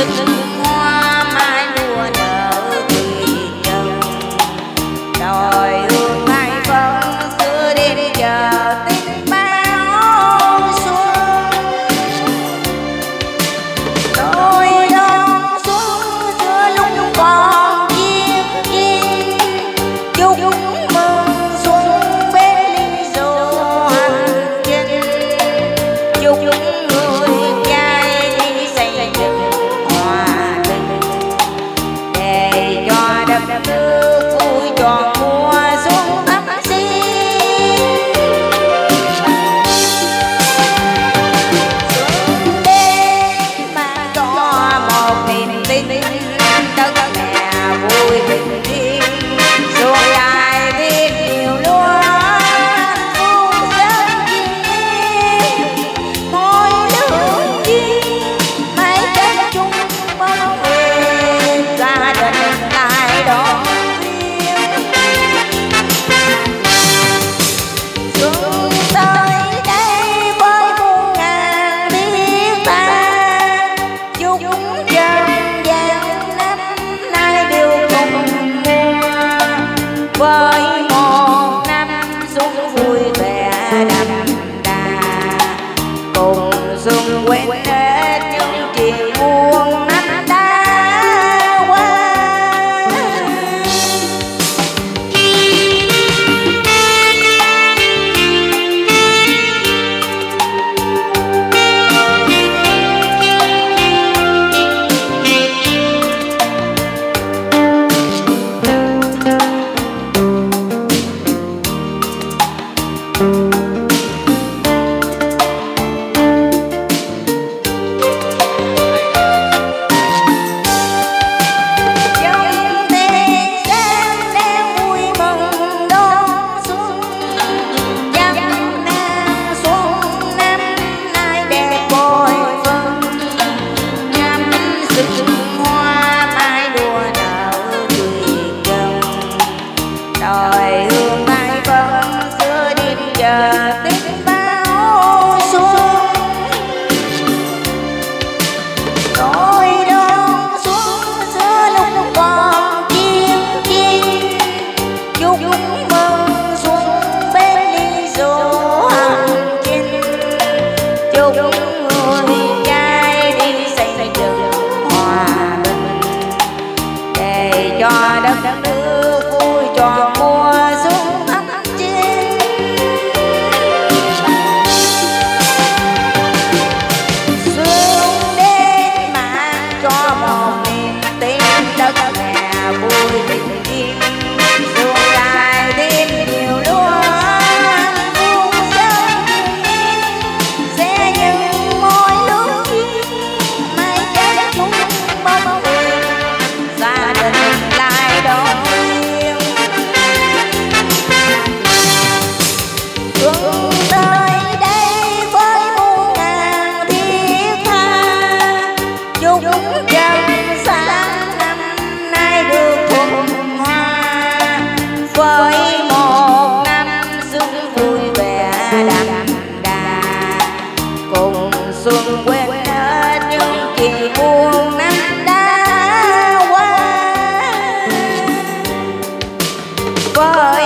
the dũng xuân quen hết những chuyện buồn năm đã qua. Có